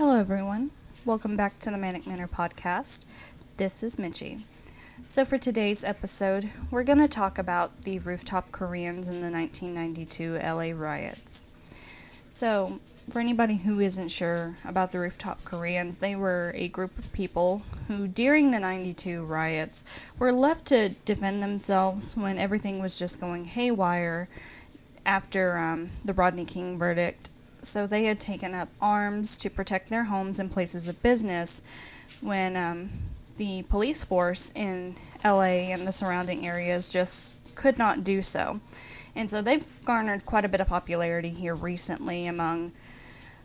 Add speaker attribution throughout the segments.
Speaker 1: Hello, everyone. Welcome back to the Manic Manor podcast. This is Mitchie. So, for today's episode, we're going to talk about the rooftop Koreans in the 1992 LA riots. So, for anybody who isn't sure about the rooftop Koreans, they were a group of people who, during the 92 riots, were left to defend themselves when everything was just going haywire after um, the Rodney King verdict. So, they had taken up arms to protect their homes and places of business when um, the police force in LA and the surrounding areas just could not do so. And so they've garnered quite a bit of popularity here recently among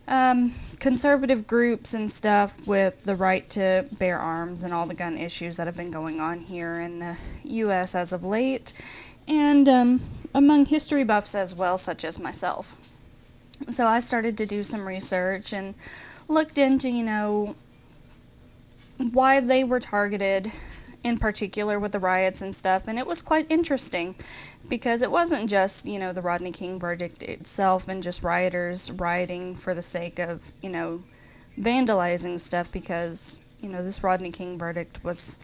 Speaker 1: um, conservative groups and stuff with the right to bear arms and all the gun issues that have been going on here in the U.S. as of late, and um, among history buffs as well, such as myself. So I started to do some research and looked into, you know, why they were targeted in particular with the riots and stuff, and it was quite interesting because it wasn't just, you know, the Rodney King verdict itself and just rioters rioting for the sake of, you know, vandalizing stuff because, you know, this Rodney King verdict was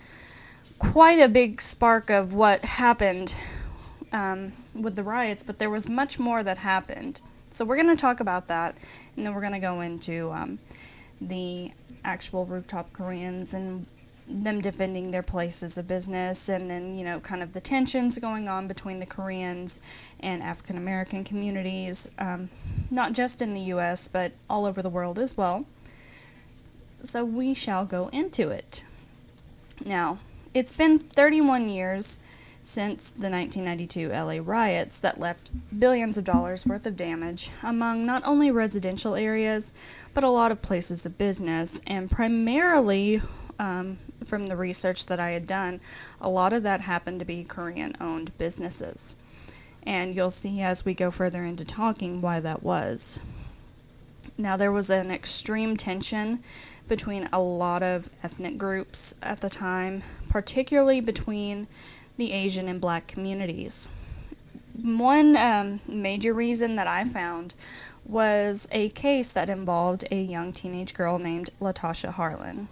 Speaker 1: quite a big spark of what happened um, with the riots, but there was much more that happened. So we're going to talk about that, and then we're going to go into um, the actual rooftop Koreans and them defending their places of business and then you know kind of the tensions going on between the koreans and african american communities um, not just in the us but all over the world as well. So we shall go into it. Now it's been 31 years since the 1992 LA riots that left billions of dollars worth of damage among not only residential areas but a lot of places of business and primarily um, from the research that I had done, a lot of that happened to be Korean owned businesses. And you'll see as we go further into talking why that was. Now, there was an extreme tension between a lot of ethnic groups at the time, particularly between the Asian and black communities. One um, major reason that I found was a case that involved a young teenage girl named Latasha Harlins.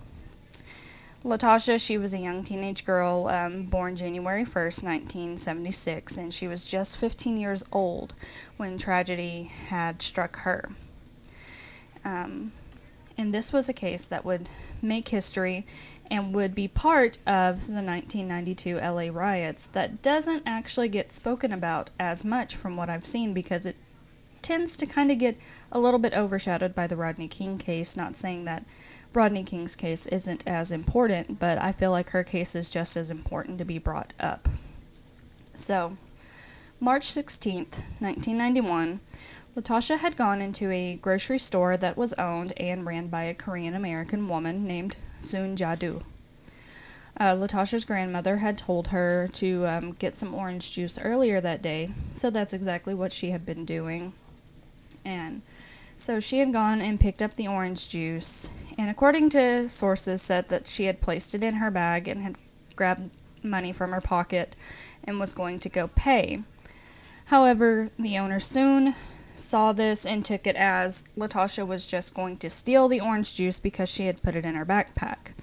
Speaker 1: Latasha, she was a young teenage girl um, born January 1st, 1976, and she was just 15 years old when tragedy had struck her. Um, and this was a case that would make history and would be part of the 1992 LA riots that doesn't actually get spoken about as much from what I've seen because it tends to kind of get a little bit overshadowed by the Rodney King case. Not saying that Rodney King's case isn't as important, but I feel like her case is just as important to be brought up. So, March 16th, 1991, Latasha had gone into a grocery store that was owned and ran by a Korean American woman named Soon Ja Du. Uh, Latasha's grandmother had told her to um, get some orange juice earlier that day, so that's exactly what she had been doing. And so she had gone and picked up the orange juice, and according to sources, said that she had placed it in her bag and had grabbed money from her pocket and was going to go pay. However, the owner soon saw this and took it as Latasha was just going to steal the orange juice because she had put it in her backpack.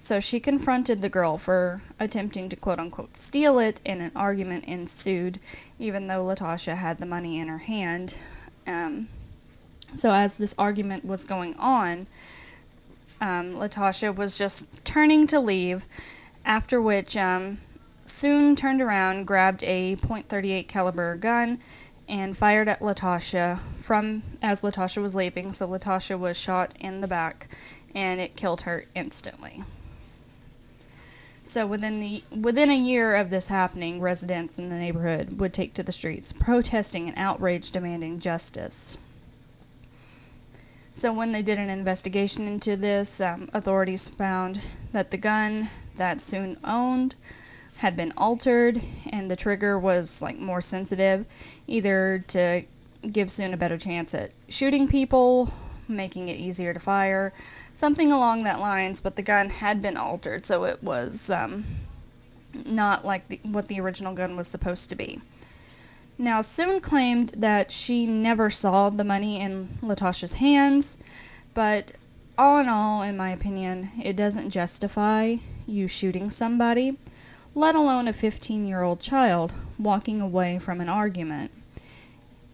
Speaker 1: So she confronted the girl for attempting to quote unquote steal it, and an argument ensued, even though Latasha had the money in her hand. Um, so, as this argument was going on, um, Latasha was just turning to leave, after which um, Soon turned around, grabbed a .38 caliber gun, and fired at Latasha from as Latasha was leaving. So Latasha was shot in the back, and it killed her instantly. So within the within a year of this happening, residents in the neighborhood would take to the streets, protesting and outrage, demanding justice. So, when they did an investigation into this, um, authorities found that the gun that Soon owned had been altered and the trigger was like more sensitive, either to give Soon a better chance at shooting people, making it easier to fire, something along that lines. But the gun had been altered, so it was um, not like the, what the original gun was supposed to be. Now, Soon claimed that she never saw the money in Latasha's hands, but all in all, in my opinion, it doesn't justify you shooting somebody, let alone a 15 year old child walking away from an argument.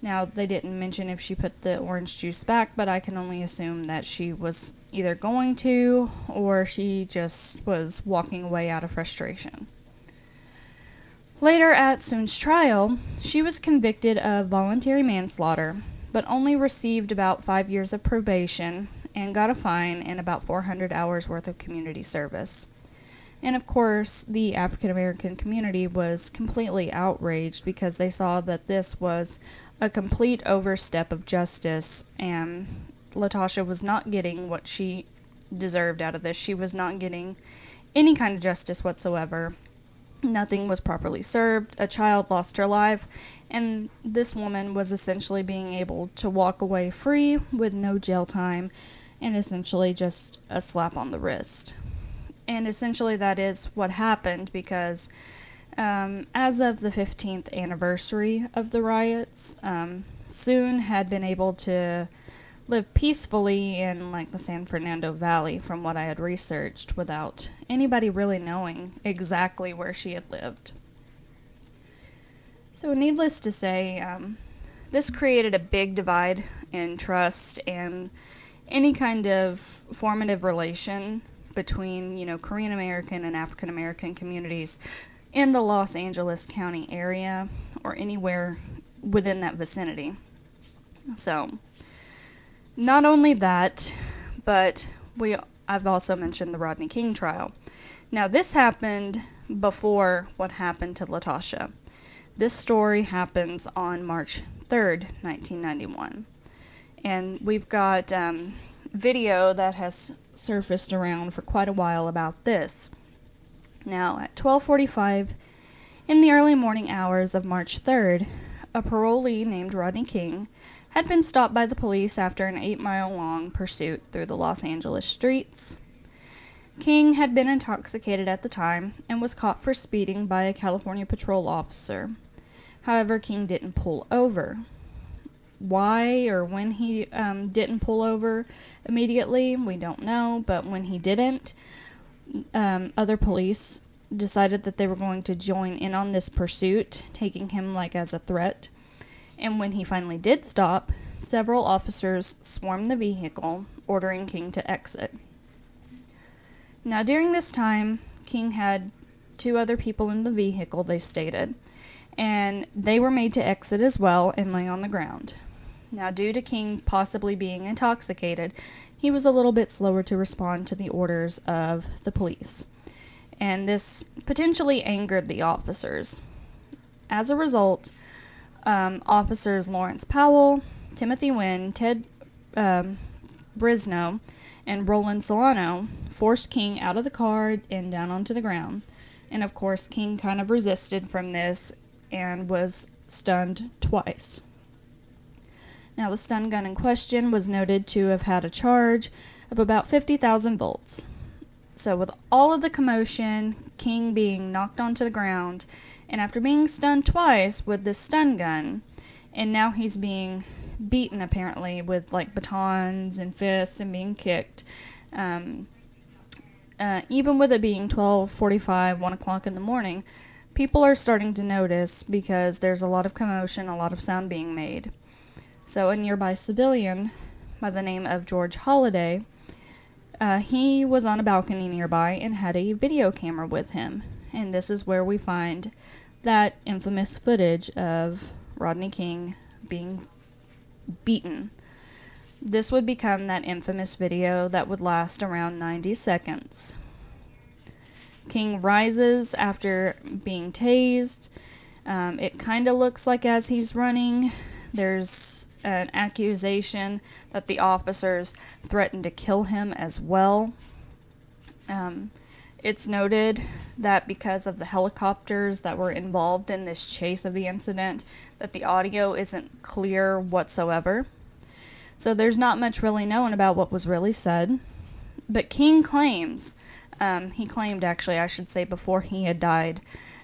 Speaker 1: Now, they didn't mention if she put the orange juice back, but I can only assume that she was either going to or she just was walking away out of frustration. Later at Soon's trial, she was convicted of voluntary manslaughter, but only received about five years of probation and got a fine and about 400 hours worth of community service. And of course, the African American community was completely outraged because they saw that this was a complete overstep of justice, and Latasha was not getting what she deserved out of this. She was not getting any kind of justice whatsoever. Nothing was properly served. A child lost her life, and this woman was essentially being able to walk away free with no jail time and essentially just a slap on the wrist. And essentially, that is what happened because um, as of the 15th anniversary of the riots, um, Soon had been able to live peacefully in like the San Fernando Valley from what I had researched without anybody really knowing exactly where she had lived. So, needless to say, um, this created a big divide in trust and any kind of formative relation between, you know, Korean American and African American communities in the Los Angeles County area or anywhere within that vicinity. So, not only that, but we I've also mentioned the Rodney King trial. Now, this happened before what happened to Latasha. This story happens on March 3rd, 1991. And we've got um, video that has surfaced around for quite a while about this. Now, at 12:45 in the early morning hours of March 3rd, a parolee named Rodney King had been stopped by the police after an 8-mile-long pursuit through the Los Angeles streets. King had been intoxicated at the time and was caught for speeding by a California patrol officer. However, King didn't pull over. Why or when he um, didn't pull over immediately, we don't know, but when he didn't, um, other police decided that they were going to join in on this pursuit, taking him like as a threat. And when he finally did stop, several officers swarmed the vehicle, ordering King to exit. Now, during this time, King had two other people in the vehicle, they stated, and they were made to exit as well and lay on the ground. Now, due to King possibly being intoxicated, he was a little bit slower to respond to the orders of the police, and this potentially angered the officers. As a result, um, officers Lawrence Powell, Timothy Wind, Ted um, Briseno, and Roland Solano forced King out of the car and down onto the ground. And of course, King kind of resisted from this and was stunned twice. Now, the stun gun in question was noted to have had a charge of about 50,000 volts. So, with all of the commotion, King being knocked onto the ground, and after being stunned twice with this stun gun, and now he's being beaten apparently with like batons and fists and being kicked. Um, uh, even with it being 12:45, 1 o'clock in the morning, people are starting to notice because there's a lot of commotion, a lot of sound being made. So, a nearby civilian by the name of George Holliday, uh, he was on a balcony nearby and had a video camera with him. And this is where we find that infamous footage of Rodney King being beaten. This would become that infamous video that would last around 90 seconds. King rises after being tased. Um, it kind of looks like as he's running, there's an accusation that the officers threatened to kill him as well. Um, it's noted that because of the helicopters that were involved in this chase of the incident, that the audio isn't clear whatsoever. So there's not much really known about what was really said. But King claims, um, he claimed actually, I should say, before he had died,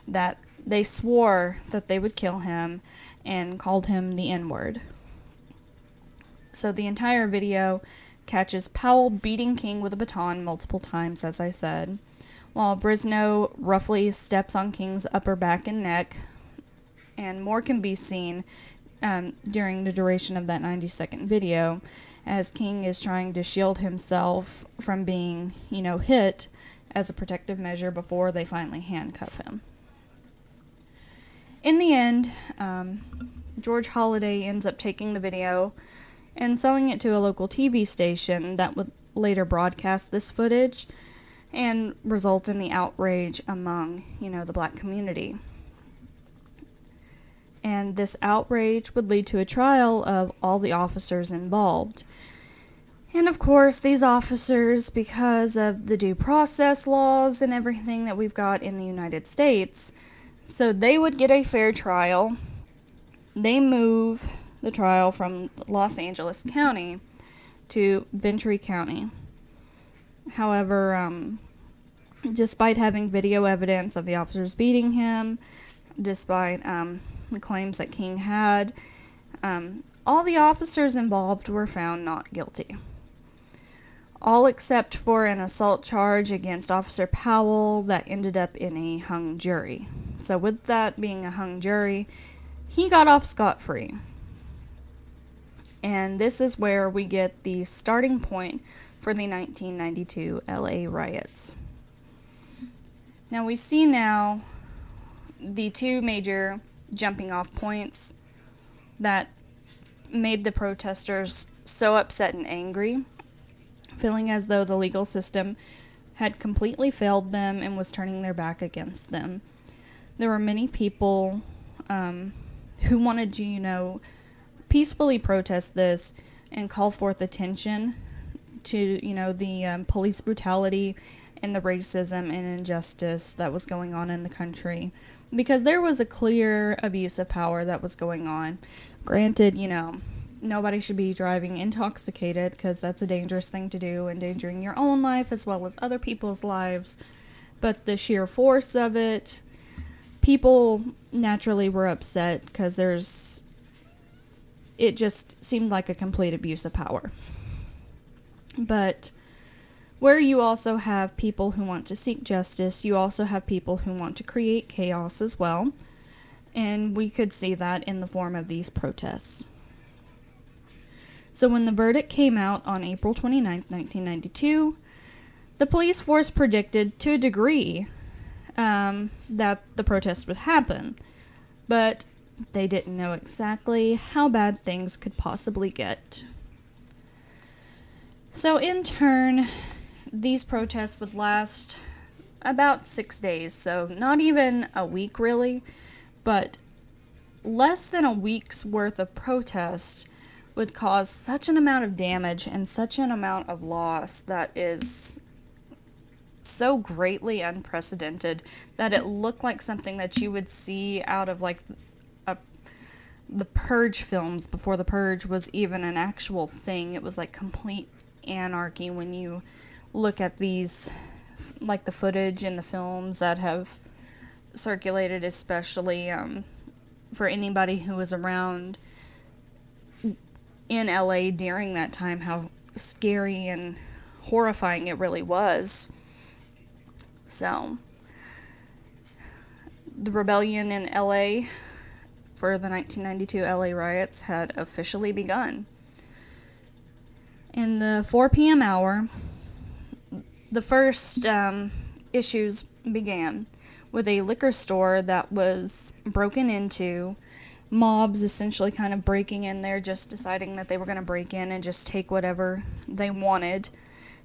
Speaker 1: that they swore that they would kill him and called him the N word. So the entire video catches Powell beating King with a baton multiple times, as I said, while Briseno roughly steps on King's upper back and neck, and more can be seen um, during the duration of that 90 second video as King is trying to shield himself from being, you know, hit as a protective measure before they finally handcuff him. In the end, um, George Holliday ends up taking the video and selling it to a local TV station that would later broadcast this footage and result in the outrage among, you know, the black community and this outrage would lead to a trial of all the officers involved. And of course, these officers, because of the due process laws and everything that we've got in the United States, so they would get a fair trial. They move the trial from Los Angeles County to Ventura County. However, um, despite having video evidence of the officers beating him, despite um, the claims that King had. Um, all the officers involved were found not guilty. All except for an assault charge against Officer Powell that ended up in a hung jury. So, with that being a hung jury, he got off scot free. And this is where we get the starting point for the 1992 LA riots. Now, we see now the two major jumping off points that made the protesters so upset and angry, feeling as though the legal system had completely failed them and was turning their back against them. There were many people um, who wanted to, you know, peacefully protest this and call forth attention to, you know, the um, police brutality and the racism and injustice that was going on in the country because there was a clear abuse of power that was going on. Granted, you know, nobody should be driving intoxicated because that's a dangerous thing to do, endangering your own life as well as other people's lives. But the sheer force of it, people naturally were upset because there's. It just seemed like a complete abuse of power. But where you also have people who want to seek justice, you also have people who want to create chaos as well. And we could see that in the form of these protests. So, when the verdict came out on April 29, 1992, the police force predicted to a degree um, that the protests would happen, but they didn't know exactly how bad things could possibly get. So, in turn, these protests would last about six days, so not even a week really, but less than a week's worth of protest would cause such an amount of damage and such an amount of loss that is so greatly unprecedented that it looked like something that you would see out of like the purge films before the purge was even an actual thing it was like complete anarchy when you look at these, like the footage in the films that have circulated, especially um, for anybody who was around in LA during that time, how scary and horrifying it really was. So, the rebellion in LA for the 1992 LA riots had officially begun. In the 4 p.m. hour, the first um, issues began with a liquor store that was broken into, mobs essentially kind of breaking in there, just deciding that they were going to break in and just take whatever they wanted.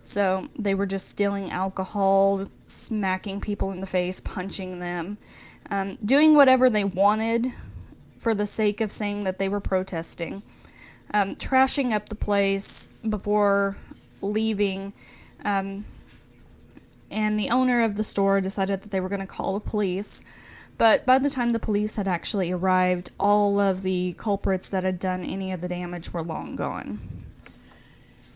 Speaker 1: So they were just stealing alcohol, smacking people in the face, punching them, um, doing whatever they wanted for the sake of saying that they were protesting, um, trashing up the place before leaving. Um, and the owner of the store decided that they were going to call the police. But by the time the police had actually arrived, all of the culprits that had done any of the damage were long gone.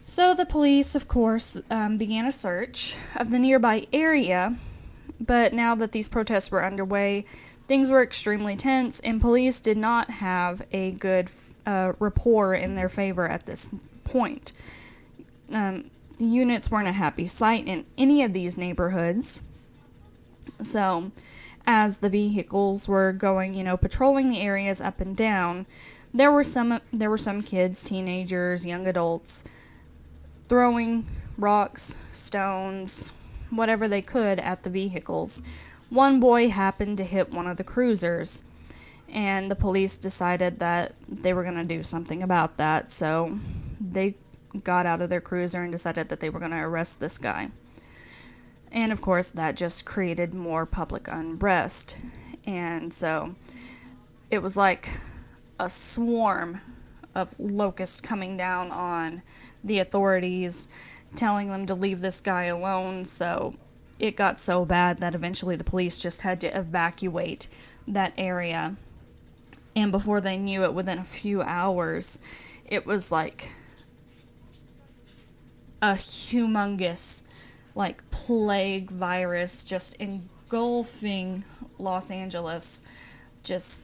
Speaker 1: So the police, of course, um, began a search of the nearby area, but now that these protests were underway, things were extremely tense, and police did not have a good uh, rapport in their favor at this point um, the units weren't a happy sight in any of these neighborhoods. So, as the vehicles were going, you know, patrolling the areas up and down, there were some there were some kids, teenagers, young adults throwing rocks, stones, whatever they could at the vehicles. One boy happened to hit one of the cruisers, and the police decided that they were going to do something about that. So they got out of their cruiser and decided that they were going to arrest this guy. And of course, that just created more public unrest. And so it was like a swarm of locusts coming down on the authorities, telling them to leave this guy alone. So it got so bad that eventually the police just had to evacuate that area. And before they knew it, within a few hours, it was like a humongous, like, plague virus just engulfing Los Angeles. Just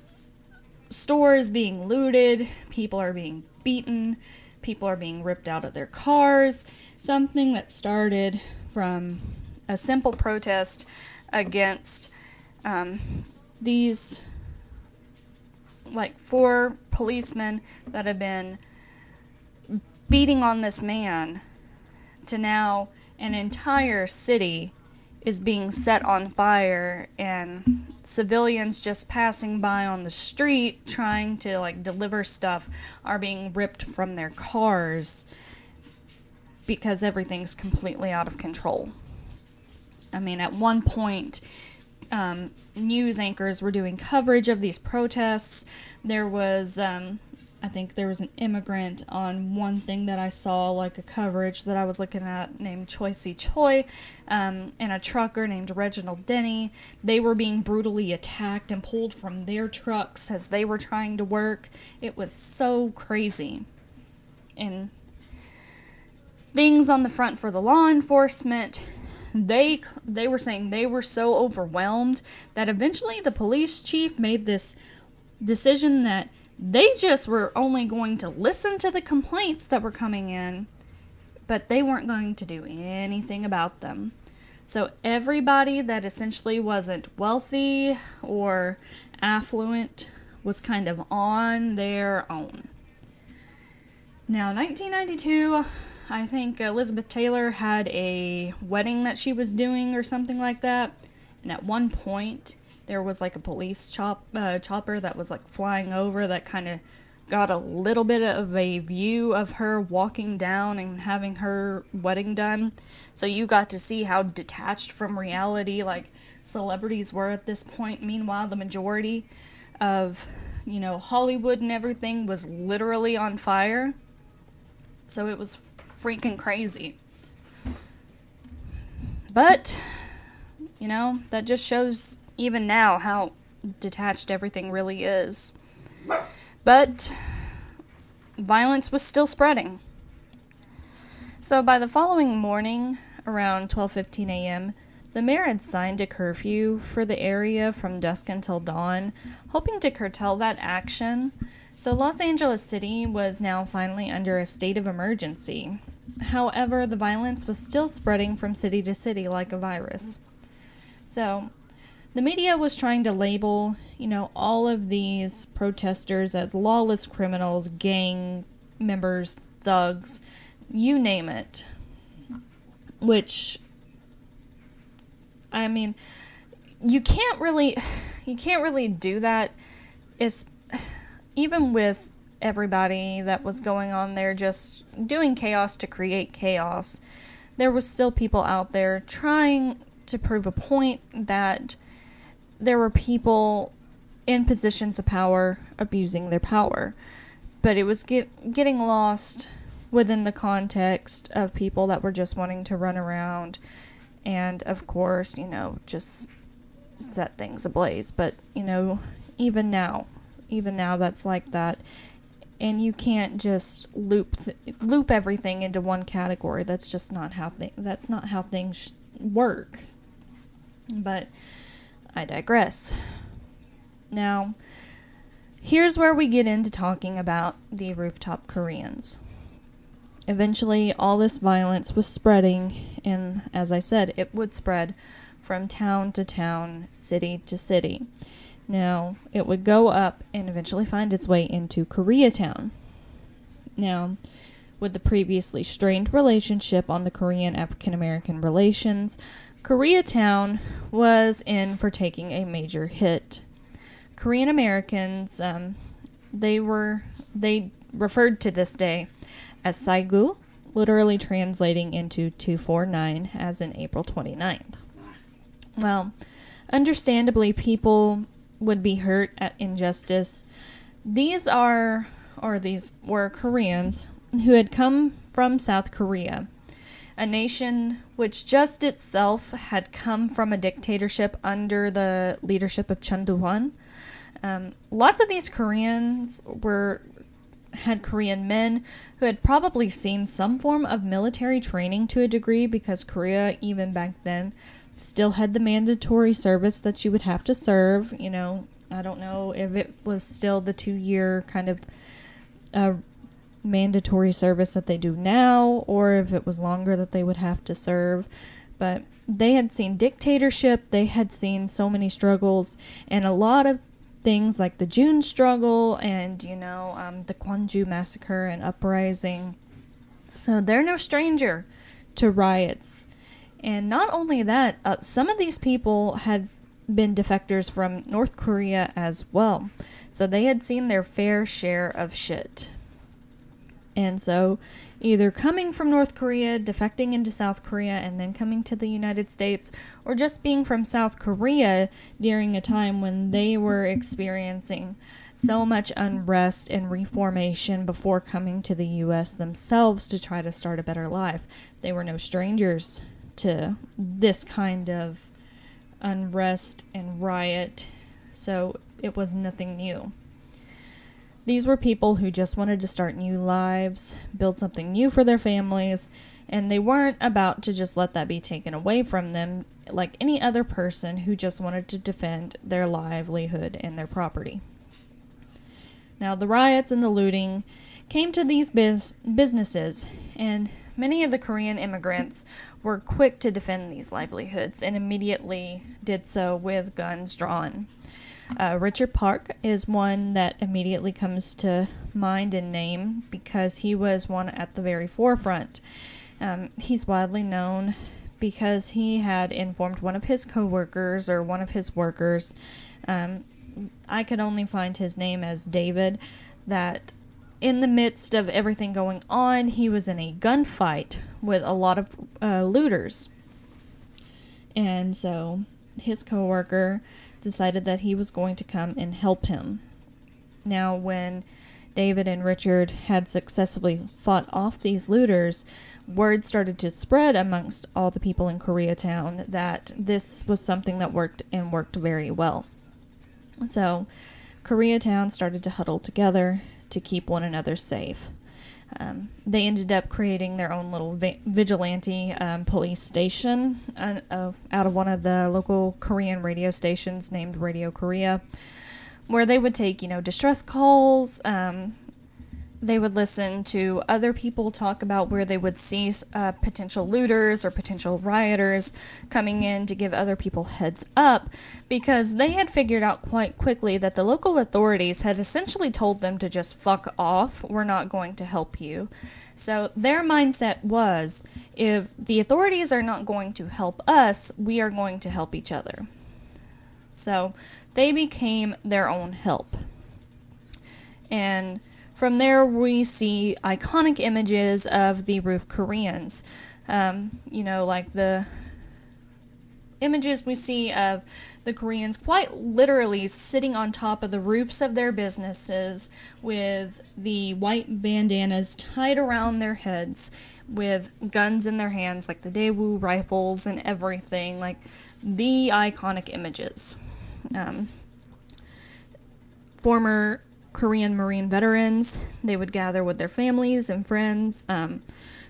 Speaker 1: stores being looted, people are being beaten, people are being ripped out of their cars. Something that started from a simple protest against um, these like four policemen that have been beating on this man to now an entire city is being set on fire and civilians just passing by on the street trying to like deliver stuff are being ripped from their cars because everything's completely out of control. I mean, at one point, um, news anchors were doing coverage of these protests. There was, um, I think there was an immigrant on one thing that I saw, like a coverage that I was looking at named Choi Si Choi, um, and a trucker named Reginald Denny. They were being brutally attacked and pulled from their trucks as they were trying to work. It was so crazy. And things on the front for the law enforcement they they were saying they were so overwhelmed that eventually the police chief made this decision that they just were only going to listen to the complaints that were coming in but they weren't going to do anything about them. So everybody that essentially wasn't wealthy or affluent was kind of on their own. Now 1992 I think Elizabeth Taylor had a wedding that she was doing or something like that. And at one point, there was like a police chop uh, chopper that was like flying over that kind of got a little bit of a view of her walking down and having her wedding done. So you got to see how detached from reality like celebrities were at this point. Meanwhile, the majority of, you know, Hollywood and everything was literally on fire. So it was freaking crazy. But, you know, that just shows even now how detached everything really is. But violence was still spreading. So by the following morning, around 12:15 a.m., the mayor had signed a curfew for the area from dusk until dawn, hoping to curtail that action. So Los Angeles City was now finally under a state of emergency. However, the violence was still spreading from city to city like a virus. So, the media was trying to label, you know, all of these protesters as lawless criminals, gang members, thugs, you name it. Which I mean, you can't really you can't really do that is even with everybody that was going on there just doing chaos to create chaos. There was still people out there trying to prove a point that there were people in positions of power abusing their power. But it was get, getting lost within the context of people that were just wanting to run around and, of course, you know, just set things ablaze. But, you know, even now, even now, that's like that and you can't just loop loop everything into one category. That's just not how th- that's not how things work. But I digress. Now, here's where we get into talking about the rooftop Koreans. Eventually, all this violence was spreading, and as I said, it would spread from town to town, city to city. Now, it would go up and eventually find its way into Koreatown. Now, with the previously strained relationship on the Korean African American relations, Koreatown was in for taking a major hit. Korean Americans, um, they were they referred to this day as Saigu, literally translating into 249 as in April 29th. Well, understandably, people would be hurt at injustice. These are, or these were Koreans who had come from South Korea, a nation which just itself had come from a dictatorship under the leadership of Chun Doo-hwan. Um, lots of these Koreans were had Korean men who had probably seen some form of military training to a degree because Korea, even back then, still had the mandatory service that you would have to serve. You know, I don't know if it was still the two year kind of uh, mandatory service that they do now or if it was longer that they would have to serve. But they had seen dictatorship, they had seen so many struggles, and a lot of things like the June struggle and, you know, um, the Gwangju massacre and uprising. So they're no stranger to riots. And not only that, uh, some of these people had been defectors from North Korea as well. So they had seen their fair share of shit. And so, either coming from North Korea, defecting into South Korea, and then coming to the United States, or just being from South Korea during a time when they were experiencing so much unrest and reformation before coming to the U.S. themselves to try to start a better life. They were no strangers to this kind of unrest and riot, so it was nothing new. These were people who just wanted to start new lives, build something new for their families, and they weren't about to just let that be taken away from them like any other person who just wanted to defend their livelihood and their property. Now, the riots and the looting came to these biz- businesses, and many of the Korean immigrants were quick to defend these livelihoods and immediately did so with guns drawn. Uh, Richard Park is one that immediately comes to mind and name because he was one at the very forefront. Um, he's widely known because he had informed one of his coworkers or one of his workers. Um, I could only find his name as David. That in the midst of everything going on, he was in a gunfight with a lot of uh, looters. And so his coworker decided that he was going to come and help him. Now, when David and Richard had successfully fought off these looters, word started to spread amongst all the people in Koreatown that this was something that worked and worked very well. So, Koreatown started to huddle together to keep one another safe. Um, they ended up creating their own little vi- vigilante um, police station uh, of, out of one of the local Korean radio stations named Radio Korea, where they would take, you know, distress calls, um, they would listen to other people talk about where they would see uh, potential looters or potential rioters coming in to give other people heads up because they had figured out quite quickly that the local authorities had essentially told them to just fuck off. We're not going to help you. So their mindset was if the authorities are not going to help us, we are going to help each other. So they became their own help. And from there, we see iconic images of the roof Koreans. Um, you know, like the images we see of the Koreans quite literally sitting on top of the roofs of their businesses with the white bandanas tied around their heads with guns in their hands, like the Daewoo rifles and everything, like the iconic images. Um, former Korean Marine veterans. They would gather with their families and friends um,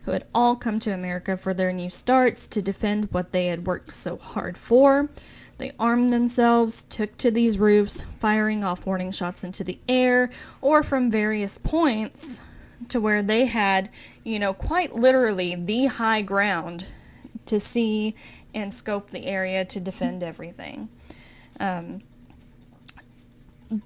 Speaker 1: who had all come to America for their new starts to defend what they had worked so hard for. They armed themselves, took to these roofs, firing off warning shots into the air or from various points to where they had, you know, quite literally the high ground to see and scope the area to defend everything. Um,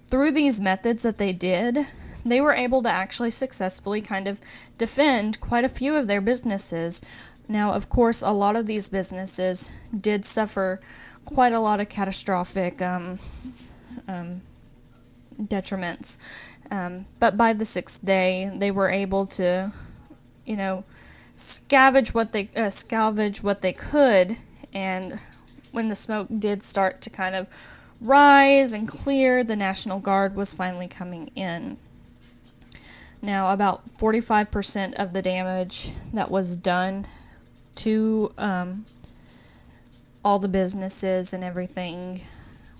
Speaker 1: through these methods that they did, they were able to actually successfully kind of defend quite a few of their businesses. Now, of course, a lot of these businesses did suffer quite a lot of catastrophic um, um, detriments. Um, but by the sixth day, they were able to, you know, scavenge what they uh, salvage what they could, and when the smoke did start to kind of rise and clear, the National Guard was finally coming in. Now, about 45% of the damage that was done to um, all the businesses and everything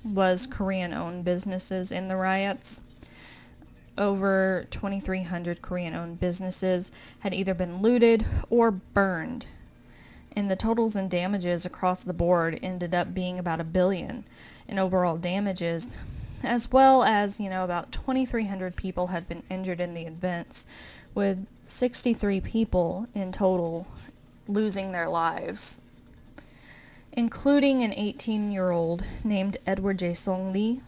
Speaker 1: was Korean owned businesses in the riots. Over 2,300 Korean owned businesses had either been looted or burned. And the totals and damages across the board ended up being about a billion in overall damages, as well as, you know, about 2,300 people had been injured in the events, with 63 people in total losing their lives including an 18 year old named Edward J. Song Lee,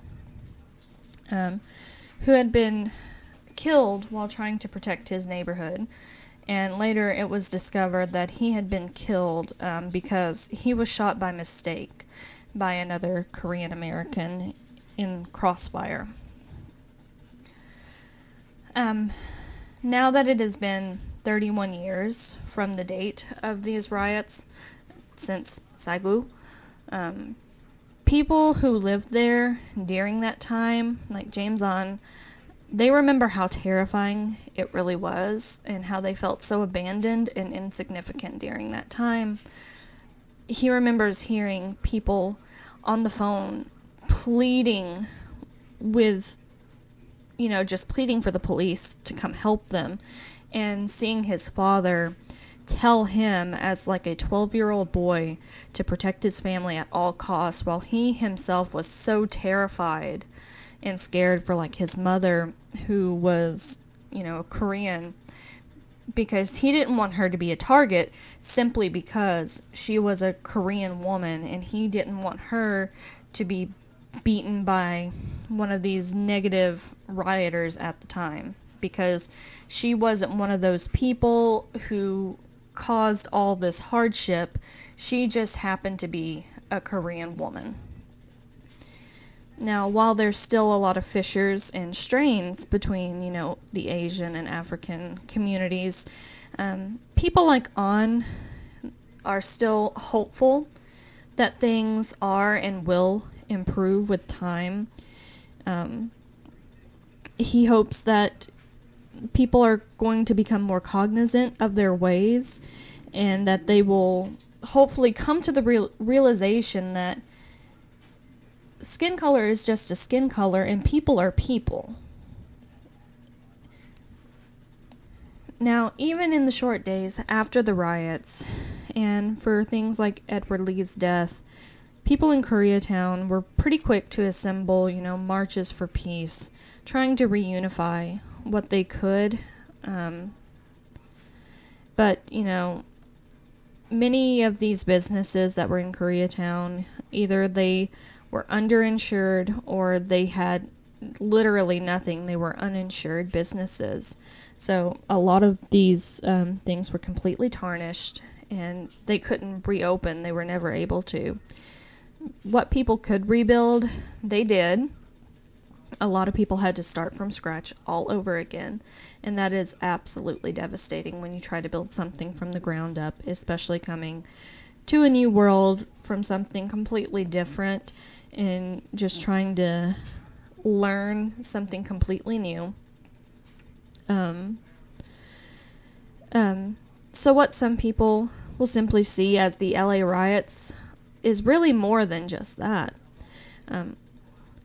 Speaker 1: um, who had been killed while trying to protect his neighborhood. And later it was discovered that he had been killed um, because he was shot by mistake by another Korean American in crossfire. Um, now that it has been 31 years from the date of these riots, since Saigu. Um, people who lived there during that time, like James On, they remember how terrifying it really was and how they felt so abandoned and insignificant during that time. He remembers hearing people on the phone pleading with, you know, just pleading for the police to come help them and seeing his father tell him as like a 12 year old boy to protect his family at all costs while he himself was so terrified and scared for like his mother who was you know korean because he didn't want her to be a target simply because she was a korean woman and he didn't want her to be beaten by one of these negative rioters at the time because she wasn't one of those people who caused all this hardship. She just happened to be a Korean woman. Now, while there's still a lot of fissures and strains between, you know, the Asian and African communities, um, people like On are still hopeful that things are and will improve with time. Um, he hopes that people are going to become more cognizant of their ways and that they will hopefully come to the real- realization that skin color is just a skin color and people are people. Now, even in the short days after the riots, and for things like Edward Lee's death, people in Koreatown were pretty quick to assemble, you know, marches for peace, trying to reunify what they could. Um, but, you know, many of these businesses that were in Koreatown, either they were underinsured or they had literally nothing. They were uninsured businesses. So a lot of these um, things were completely tarnished and they couldn't reopen. They were never able to. What people could rebuild, they did a lot of people had to start from scratch all over again. And that is absolutely devastating when you try to build something from the ground up, especially coming to a new world from something completely different and just trying to learn something completely new. Um, um, so, what some people will simply see as the LA riots is really more than just that. Um,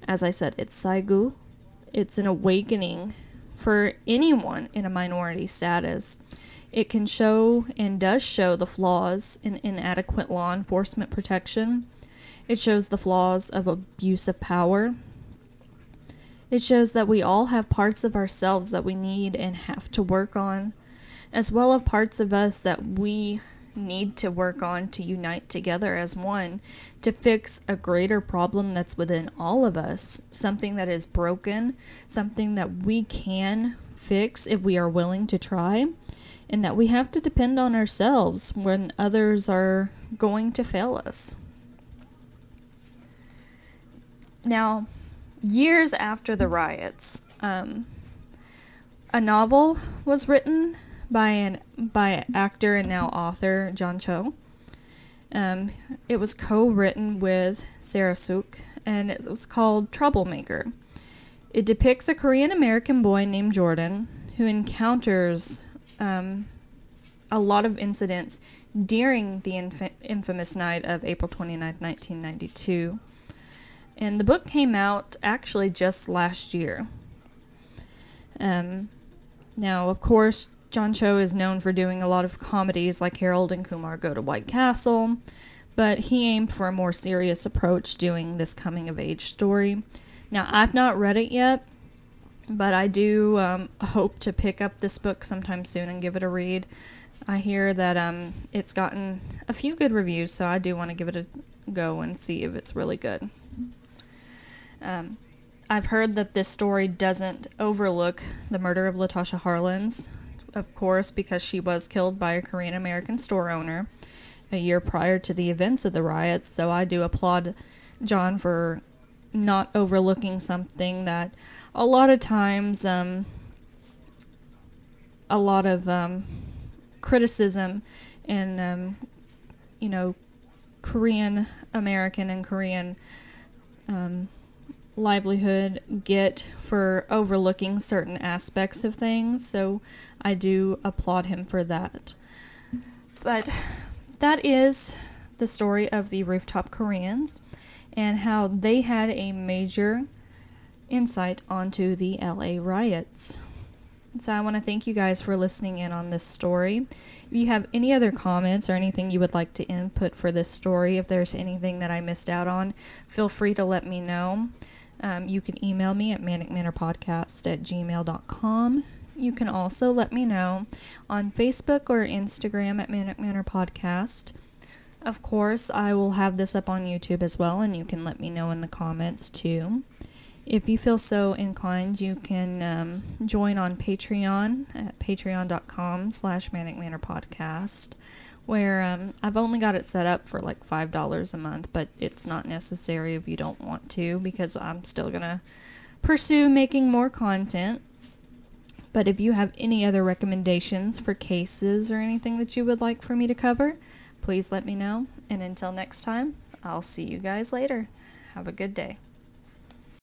Speaker 1: as I said, it's Saigu. It's an awakening for anyone in a minority status. It can show and does show the flaws in inadequate law enforcement protection. It shows the flaws of abuse of power. It shows that we all have parts of ourselves that we need and have to work on, as well as parts of us that we need to work on to unite together as one to fix a greater problem that's within all of us, something that is broken, something that we can fix if we are willing to try, and that we have to depend on ourselves when others are going to fail us. Now, years after the riots, um, a novel was written by an by actor and now author John Cho. Um, it was co-written with Sarah Suk, and it was called Troublemaker. It depicts a Korean American boy named Jordan who encounters um, a lot of incidents during the inf- infamous night of April 29, 1992. And the book came out actually just last year. Um, now, of course, John Cho is known for doing a lot of comedies like Harold and Kumar Go to White Castle, but he aimed for a more serious approach doing this coming of age story. Now, I've not read it yet, but I do um, hope to pick up this book sometime soon and give it a read. I hear that um, it's gotten a few good reviews, so I do want to give it a go and see if it's really good. Um, I've heard that this story doesn't overlook the murder of Latasha Harlins, of course, because she was killed by a Korean American store owner a year prior to the events of the riots. So I do applaud John for not overlooking something that a lot of times, um, a lot of um, criticism and, um, you know, Korean American and Korean um, livelihood get for overlooking certain aspects of things. So I do applaud him for that. But that is the story of the rooftop Koreans and how they had a major insight onto the LA riots. So I want to thank you guys for listening in on this story. If you have any other comments or anything you would like to input for this story, if there's anything that I missed out on, feel free to let me know. Um, you can email me at manicmanorpodcast at gmail.com. You can also let me know on Facebook or Instagram at Manic Manor Podcast. Of course, I will have this up on YouTube as well, and you can let me know in the comments too. If you feel so inclined, you can um, join on Patreon at patreon.com slash Manic Manor Podcast, where um, I've only got it set up for like $5 a month, but it's not necessary if you don't want to because I'm still going to pursue making more content. But if you have any other recommendations for cases or anything that you would like for me to cover, please let me know. And until next time, I'll see you guys later. Have a good day.